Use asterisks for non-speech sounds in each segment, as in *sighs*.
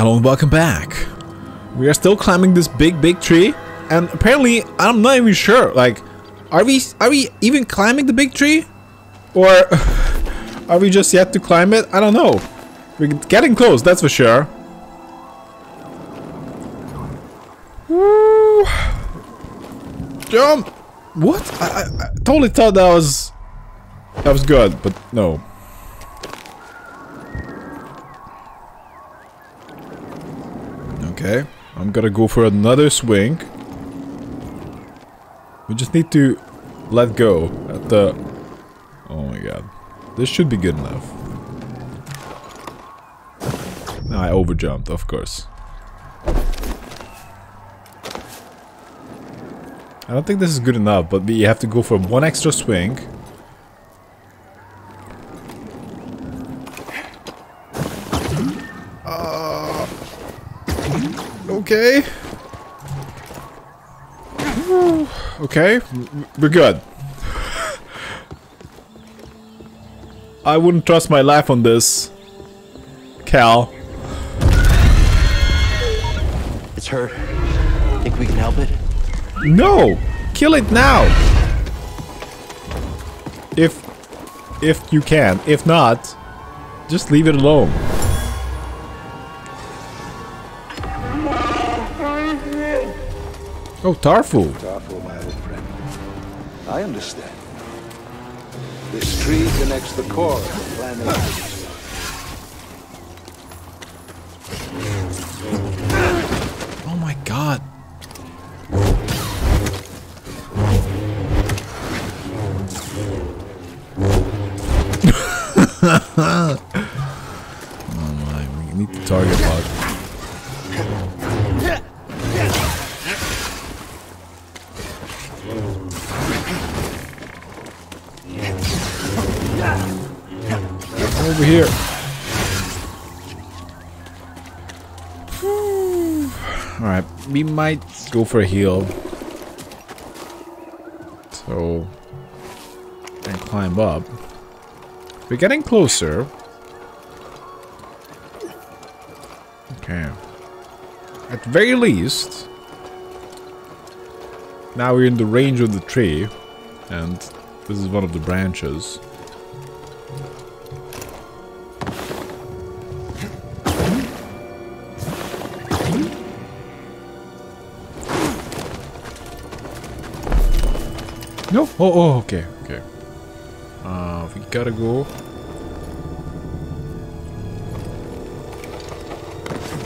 Hello and welcome back. We are still climbing this big, big tree, and apparently, I'm not even sure. Like, are we are we even climbing the big tree, or *sighs* are we just yet to climb it? I don't know. We're getting close, that's for sure. Woo. Jump! What? I, I, I totally thought that was that was good, but no. Okay, I'm gonna go for another swing. We just need to let go at the... Oh my god. This should be good enough. I overjumped, of course. I don't think this is good enough, but we have to go for one extra swing. Okay. Okay, we're good. I wouldn't trust my life on this. Cal. It's hurt. Think we can help it? No! Kill it now! If... If you can. If not, just leave it alone. Oh, Tarfu. Tarful, my old friend. I understand. This tree connects the core of the planet to the sun. Oh my god. *laughs* oh my, we need to target bug. Over here. Alright, we might go for a heal. So... And climb up. We're getting closer. Okay. At very least... Now we're in the range of the tree. And this is one of the branches. No? Oh, oh, okay, okay. Uh, we gotta go.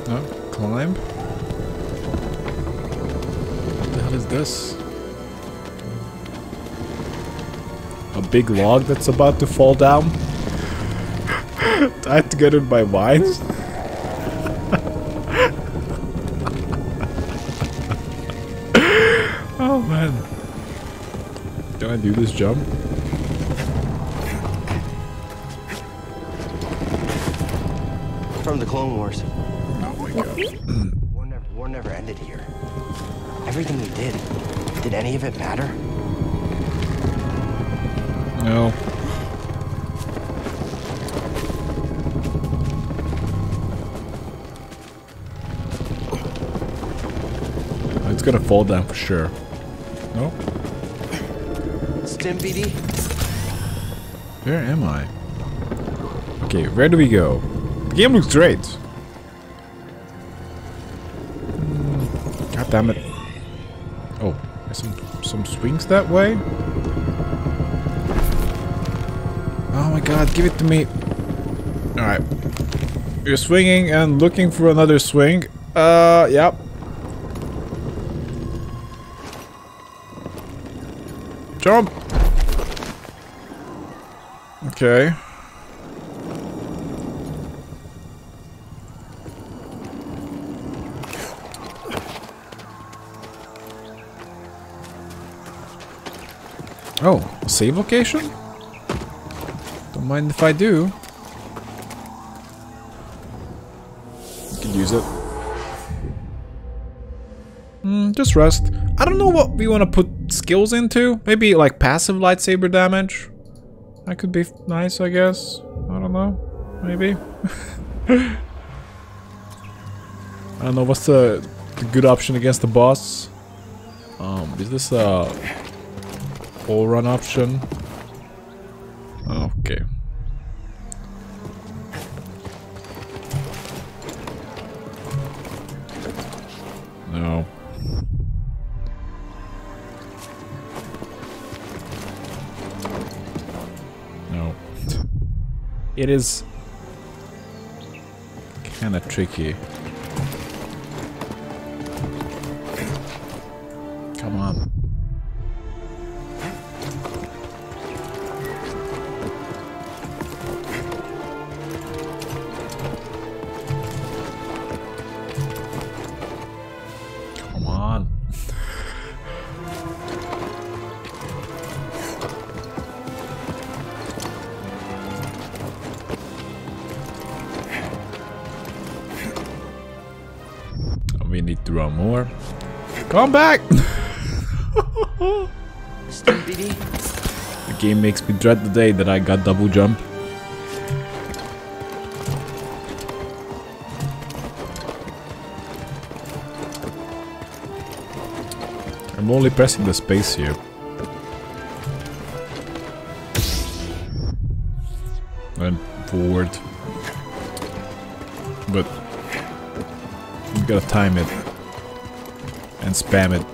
No, climb. What the hell is this? A big log that's about to fall down? Tied together by vines? oh Can I do this jump? From the Clone Wars. Oh my god. *clears throat* War never, war never ended here. Everything we did, did any of it matter? No. It's gonna fall down for sure. No? BD? Where am I? Okay, where do we go? The game looks great. God damn it. Oh, there's some, some swings that way? Oh my god, give it to me. Alright. You're swinging and looking for another swing. Uh, yep. Jump! Okay. Oh, save location? Don't mind if I do. You can use it. Hmm, just rest. I don't know what we want to put skills into. Maybe like passive lightsaber damage. That could be nice, I guess. I don't know. Maybe. *laughs* I don't know what's the, the good option against the boss. Um, is this a whole run option? Okay. It is kind of tricky. Back! *laughs* The game makes me dread the day that I got double jump. I'm only pressing the space here. And forward. But you gotta time it and spam it.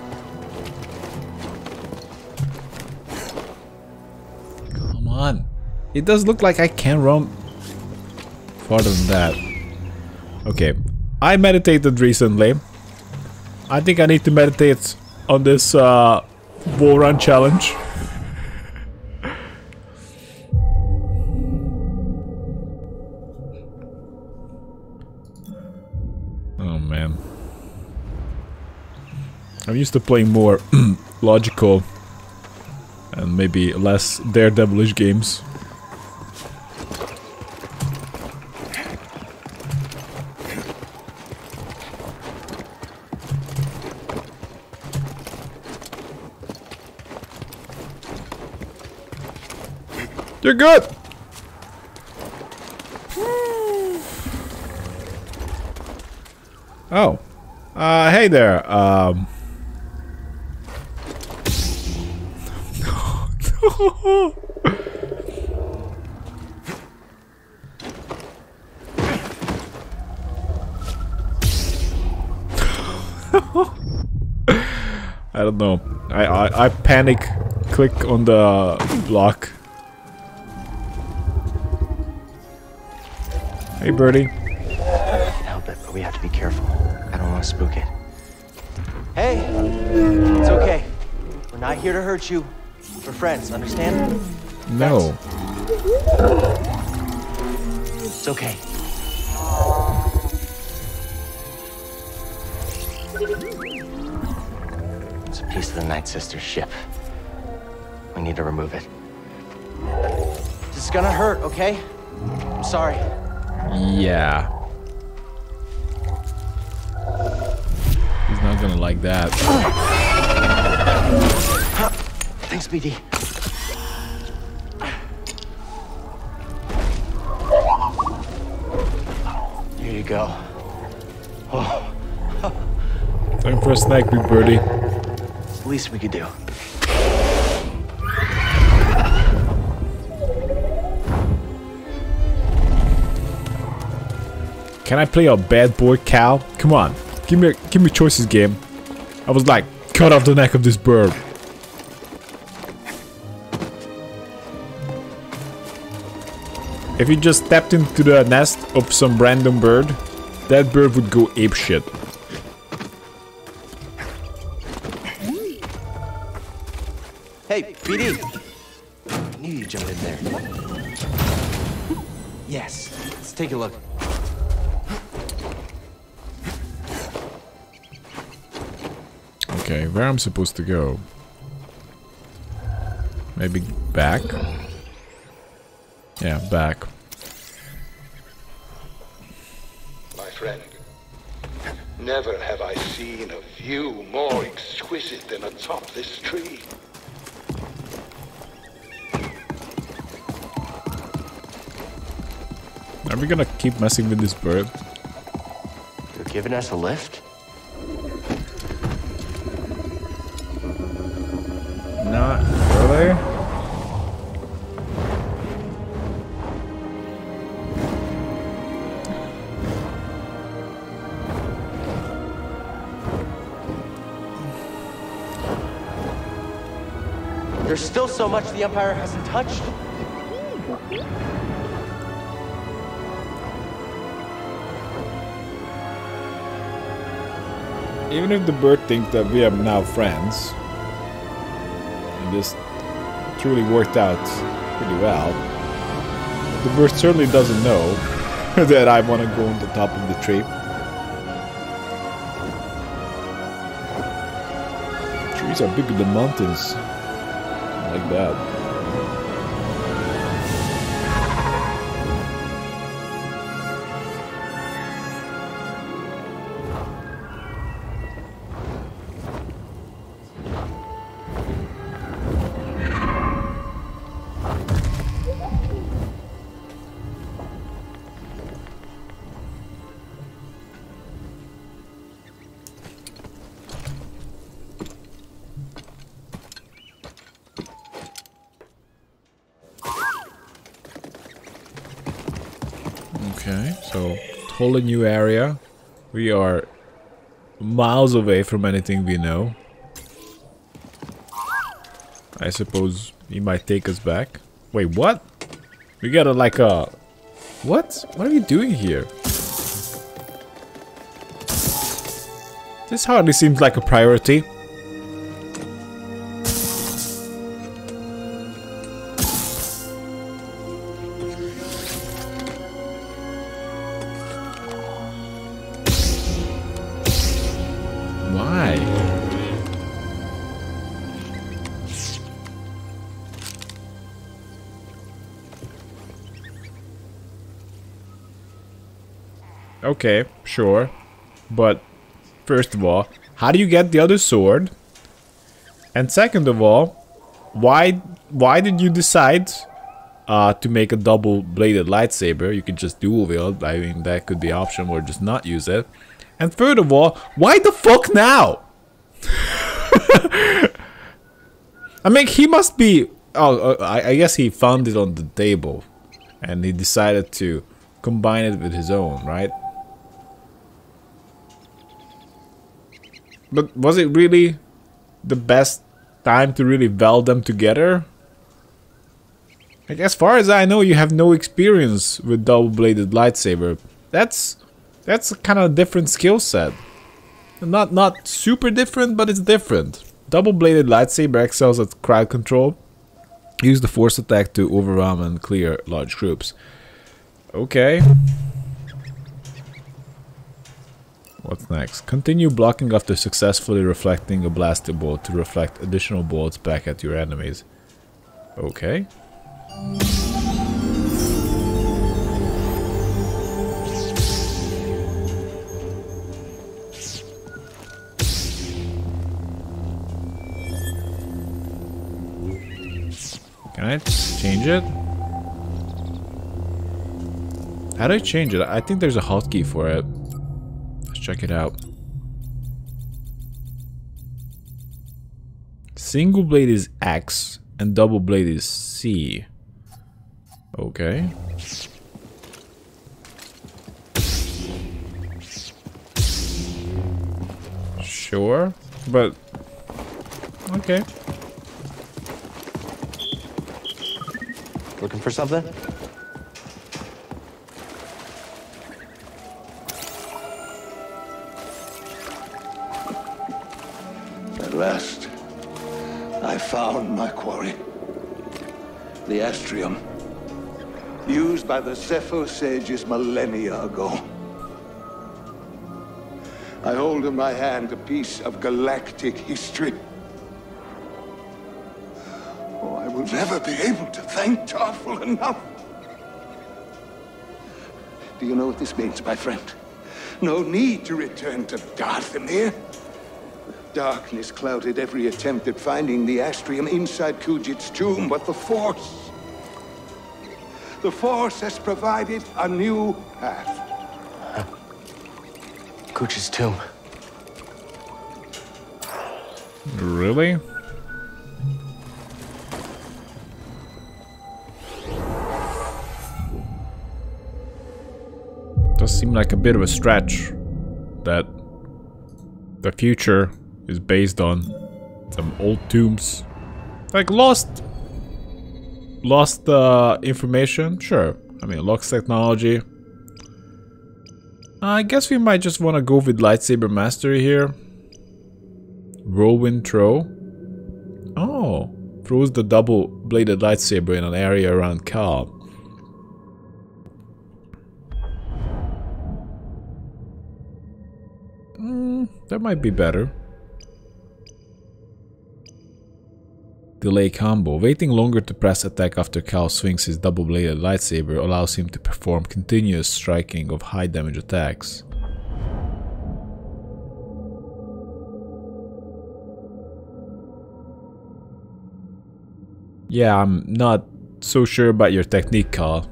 Come on. It does look like I can run farther than that. Okay. I meditated recently. I think I need to meditate on this uh, wall run challenge. I'm used to playing more *clears throat* logical and maybe less daredevilish games. You're good. *sighs* Oh. Uh, hey there. Um. *laughs* I don't know. I, I I panic click on the block. Hey birdie. Help it, but we have to be careful. I don't want to spook it. Hey! It's okay. We're not here to hurt you. Friends, understand? No. It's okay. It's a piece of the Ninth Sister's ship. We need to remove it. This is gonna hurt, okay? I'm sorry. Yeah. He's not gonna like that. Thanks, BD. Go. Oh. Time for a snack, big birdie. It's the least we could do. Can I play a bad boy cow? Come on, give me give me choices game. I was like, cut off the neck of this bird. If you just stepped into the nest of some random bird, that bird would go apeshit. Hey, BD! I knew you'd jump in there. Yes, let's take a look. Okay, where I'm supposed to go? Maybe back? Yeah, back. My friend, never have I seen a view more exquisite than atop this tree. Are we gonna keep messing with this bird? You're giving us a lift? There's still so much the Empire hasn't touched. Even if the bird thinks that we are now friends, and this truly worked out pretty well, the bird certainly doesn't know *laughs* that I want to go on the top of the tree. Trees are bigger than mountains. Like that. So totally new area. We are miles away from anything we know. I suppose he might take us back. Wait, what? We got a, like a... What? What are you doing here? This hardly seems like a priority. Okay, sure. But first of all, how do you get the other sword? And second of all, why why did you decide uh, to make a double-bladed lightsaber? You could just dual wield. I mean, that could be option or just not use it. And third of all, why the fuck now? *laughs* I mean, he must be. Oh, uh, I, I guess he found it on the table, and he decided to combine it with his own, right? But was it really the best time to really weld them together? Like, as far as I know, you have no experience with double-bladed lightsaber. That's that's a kind of a different skill set. Not not super different, but it's different. Double-bladed lightsaber excels at crowd control. Use the force attack to overwhelm and clear large groups. Okay. What's next? Continue blocking after successfully reflecting a blaster bolt to reflect additional bolts back at your enemies. Okay. Can I change it? How do I change it? I think there's a hotkey for it. Check it out. Single blade is X and double blade is C. Okay. Sure, but okay. Looking for something? At last, I found my quarry. The Astrium. Used by the Zeffo sages millennia ago. I hold in my hand a piece of galactic history. Oh, I will never be able to thank Tarful enough. Do you know what this means, my friend? No need to return to Dathomir. Darkness clouded every attempt at finding the Astrium inside Kujet's tomb, but the Force... The Force has provided a new path. *laughs* Cooch's tomb. Really? Does seem like a bit of a stretch that the future is based on some old tombs. Like lost lost uh, information, sure. I mean lost technology. I guess we might just want to go with lightsaber mastery here. Whirlwind throw. Oh, throws the double-bladed lightsaber in an area around Cal. Mm, that might be better. Delay combo. Waiting longer to press attack after Cal swings his double-bladed lightsaber allows him to perform continuous striking of high damage attacks. Yeah, I'm not so sure about your technique, Cal.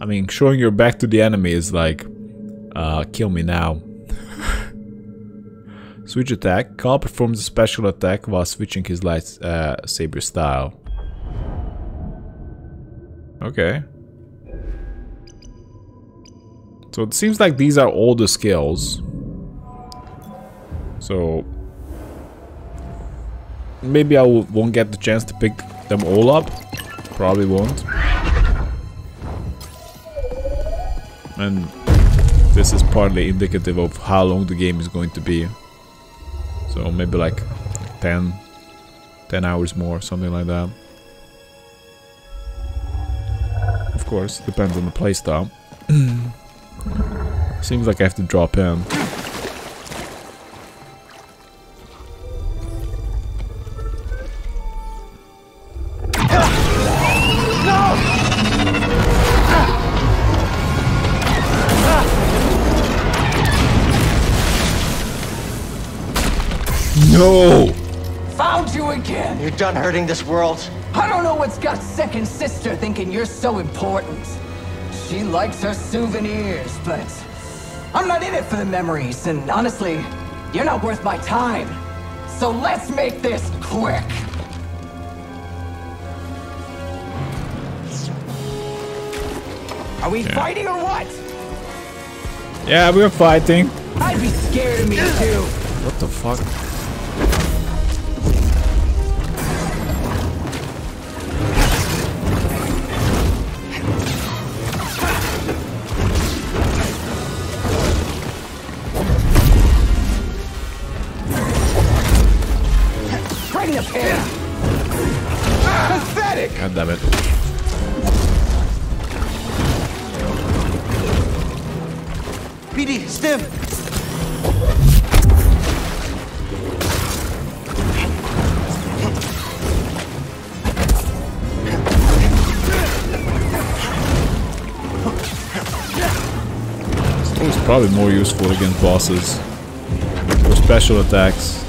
I mean, showing your back to the enemy is like, uh, kill me now. *laughs* Switch attack. Cal performs a special attack while switching his lightsaber uh, style. Okay. So it seems like these are all the skills. So maybe I won't get the chance to pick them all up. Probably won't. And this is partly indicative of how long the game is going to be. So maybe like 10, 10 hours more, something like that. Of course, depends on the playstyle. *clears throat* Seems like I have to drop in. No! Found you again! You're done hurting this world. I don't know what's got second sister thinking you're so important. She likes her souvenirs, but I'm not in it for the memories, and honestly, you're not worth my time. So let's make this quick. Are we fighting or what? Yeah, we're fighting. I'd be scared of me too. What the fuck? Bring probably more useful against bosses. For special attacks.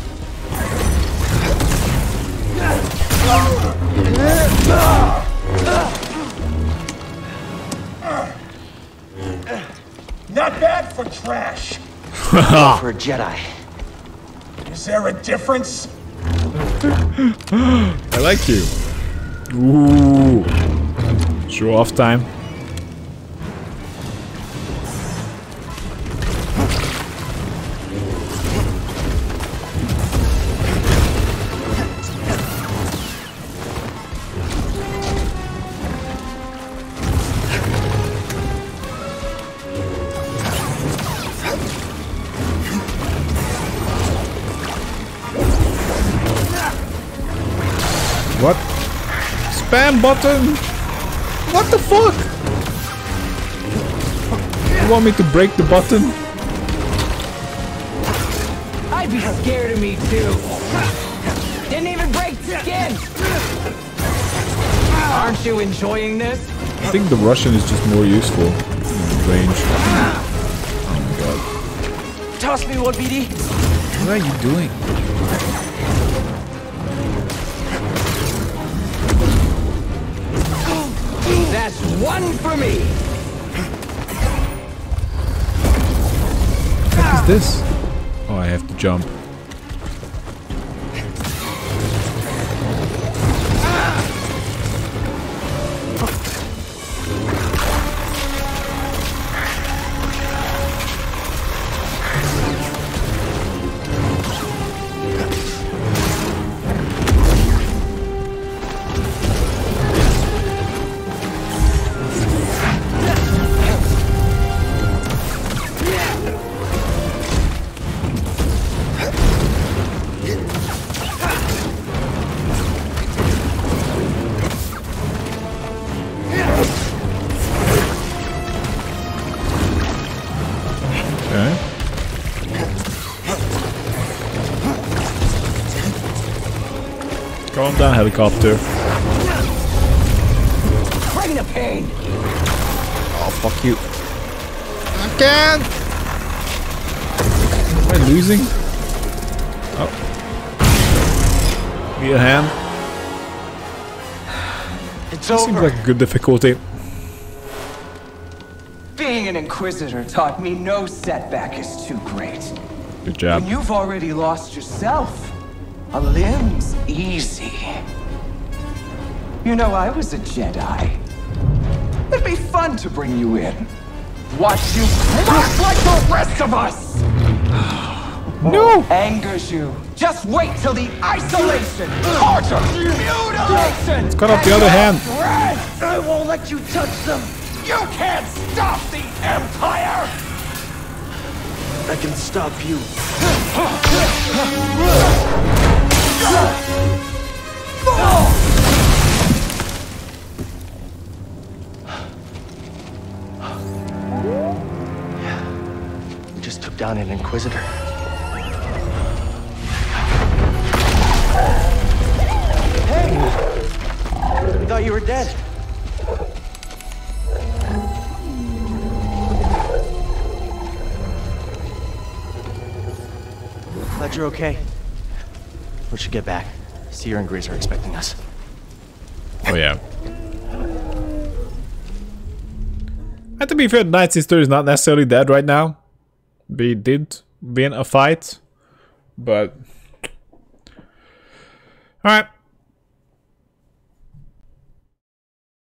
Not bad for trash. For a Jedi. Is there a difference? I like you. Ooh. Show off time. Button! What the fuck? You want me to break the button? I'd be scared of me too. Didn't even break skin. Aren't you enjoying this? I think the Russian is just more useful in range. Oh my god. Toss me one, BD. What are you doing? That's one for me. is this? Oh, I have to jump. Calm down, helicopter. Bring the pain! Oh, fuck you. I can't! Am I losing? Oh. Need a hand? It's Seems over. like a good difficulty. Being an Inquisitor taught me no setback is too great. Good job. When you've already lost yourself, a limb's easy. You know, I was a Jedi. It'd be fun to bring you in. Watch you crush like the rest of us! No! Angers you. Just wait till the isolation, torture, mutilation! It's cut off the other hand. I won't let you touch them! You can't stop the Empire! I can stop you. *laughs* We just took down an Inquisitor. Hey! I thought you were dead. Glad you're okay. We should get back. Cere and Greez are expecting us. Oh yeah. And to be fair, Ninth Sister is not necessarily dead right now. We did win a fight, but alright.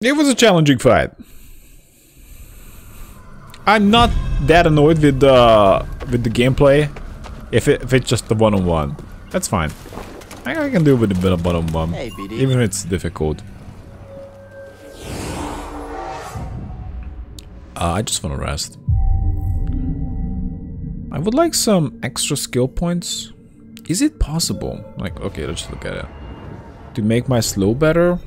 It was a challenging fight. I'm not that annoyed with the with the gameplay. If it if it's just the one on one, that's fine. I, I can do with a bit of one on Hey, even if it's difficult. Uh, I just want to rest. I would like some extra skill points. Is it possible? Like, okay, let's look at it. To make my slow better?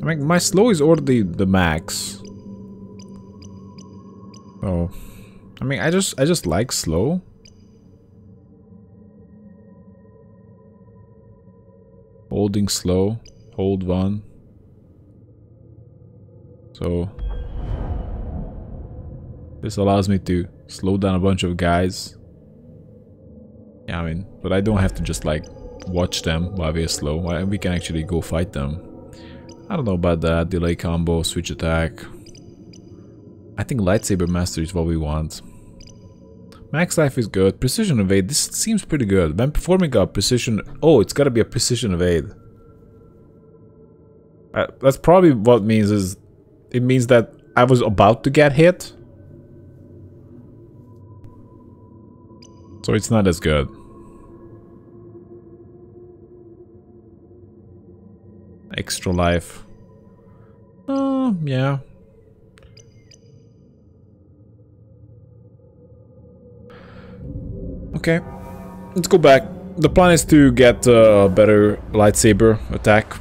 I mean, my slow is already the max. Oh. I mean, I just, I just like slow. Holding slow. Hold one. So this allows me to slow down a bunch of guys. Yeah, I mean, but I don't have to just like watch them while we're slow. We can actually go fight them. I don't know about that. Delay combo, switch attack. I think lightsaber master is what we want. Max life is good. Precision evade. This seems pretty good. When performing a precision... Oh, it's gotta be a precision evade. Uh, that's probably what means is... It means that I was about to get hit. So it's not as good. Extra life. Oh, yeah. Okay. Let's go back. The plan is to get a better lightsaber attack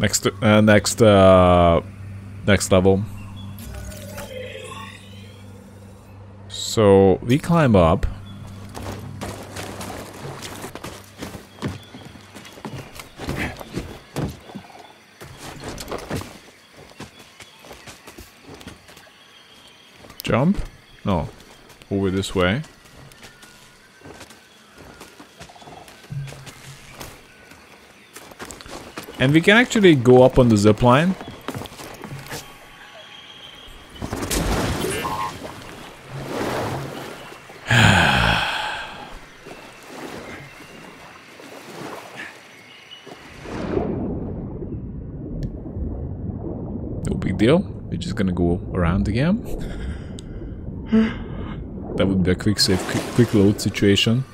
next uh, next uh, next level. So we climb up. Jump? No. Over this way. And we can actually go up on the zip line. *sighs* no big deal. We're just gonna go around again. *sighs* that would be a quick save, quick, quick load situation.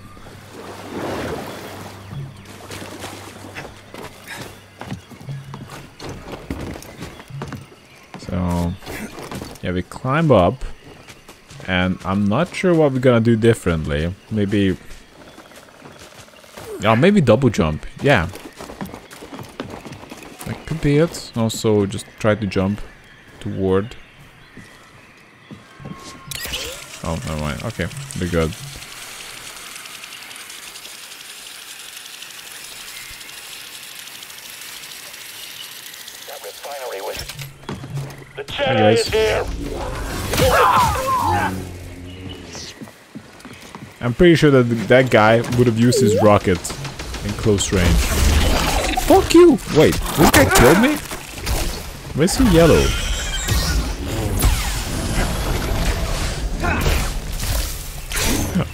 Yeah, we climb up. And I'm not sure what we're gonna do differently. Maybe... Yeah, maybe double jump. Yeah. That could be it. Also, just try to jump toward. Oh, never mind. Okay, we're good. The Jedi is here. I'm pretty sure that that guy would have used his rocket in close range. Fuck you! Wait, this guy killed me? Why is he yellow?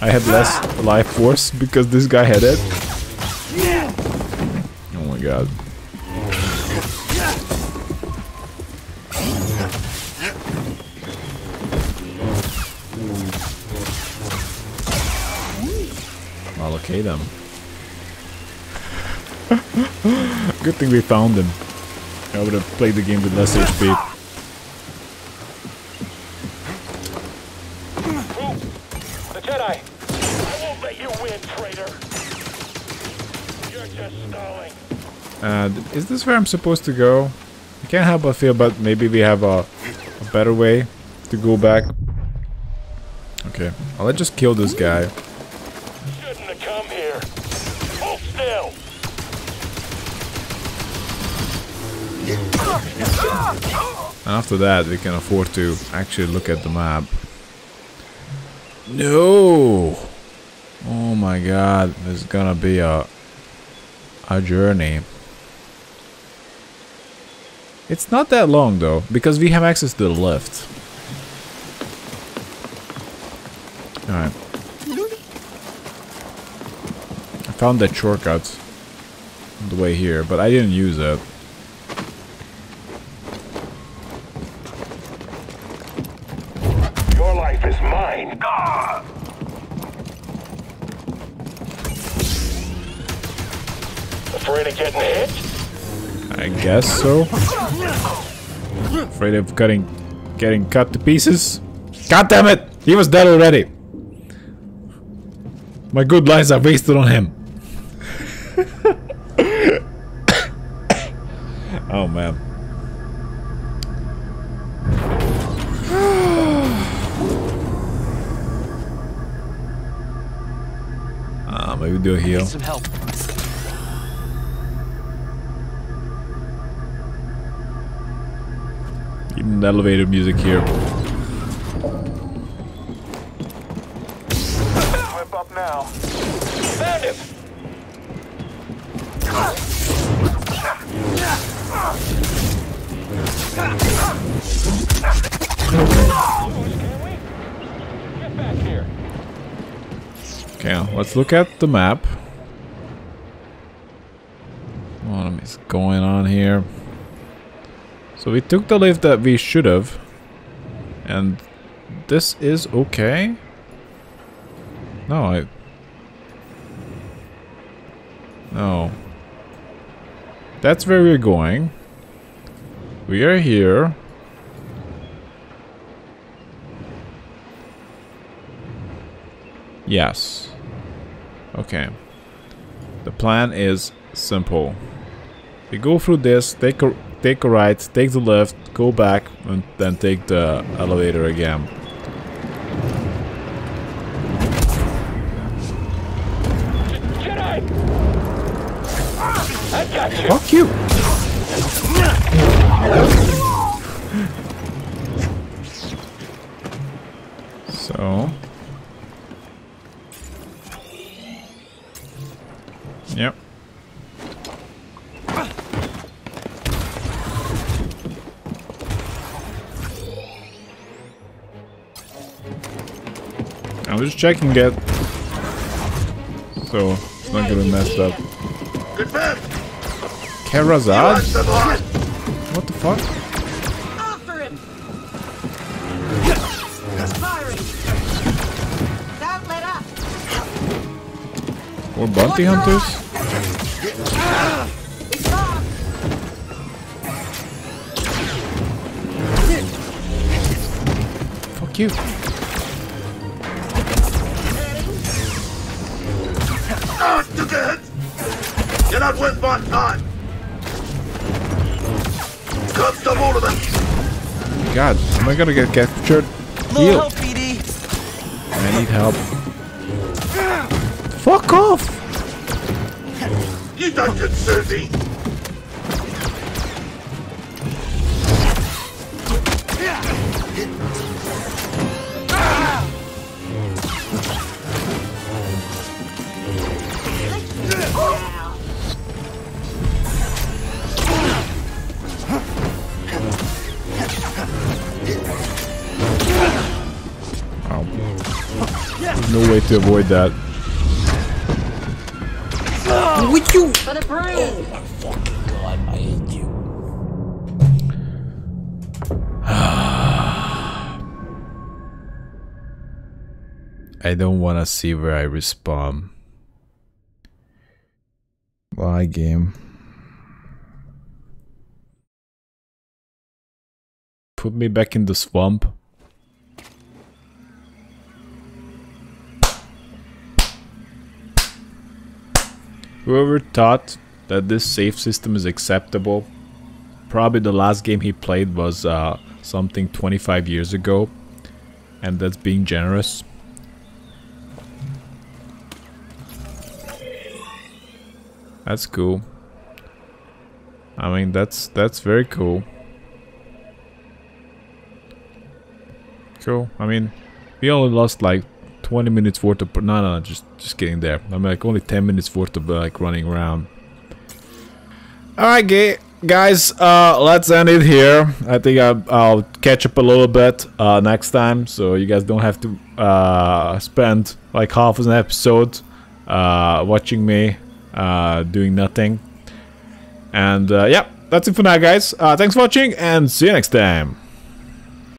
I had less life force because this guy had it. Oh my god. Okay. Good thing we found him. I would have played the game with less HP. The Jedi. I won't let you win, traitor. You're just stalling. Uh, is this where I'm supposed to go? I can't help but feel, but maybe we have a, a better way to go back. Okay, I'll just kill this guy. After that, we can afford to actually look at the map. No! Oh my god, there's gonna be a a journey. It's not that long though, because we have access to the lift. Alright. I found that shortcut on the way here, but I didn't use it. Getting hit? I guess so. Afraid of cutting, getting cut to pieces. God damn it! He was dead already. My good lines are wasted on him. *coughs* oh man. *sighs* Ah, maybe do a heal. Some help. The elevator music here. Whip up now. Found him. Get back here. Okay, let's look at the map. What is going on here? So we took the lift that we should have. And this is okay? No, I... No. That's where we're going. We are here. Yes. Okay. The plan is simple. We go through this, take a take a right, take the left, go back, and then take the elevator again. just checking it. So, it's not gonna mess up. Kerazad? What the fuck? More bounty hunters? Fuck you. Stop all of them. God, am I gonna get captured? Little Heal. help, BD. I need help. Fuck off! You don't get Susie. There's to avoid that. With you! For the brain! I don't wanna see where I respawn. Why game? Put me back in the swamp. Whoever thought that this save system is acceptable, probably the last game he played was uh, something 25 years ago, and that's being generous. That's cool. I mean, that's that's very cool. Cool. I mean, we only lost like 20 minutes worth of... No, no, just just getting there. I'm like only 10 minutes worth of like running around. Alright, guys, uh, let's end it here. I think I'll, I'll catch up a little bit uh, next time, so you guys don't have to uh, spend like half of an episode uh, watching me uh, doing nothing. And uh, yeah, that's it for now, guys. Uh, thanks for watching, and see you next time.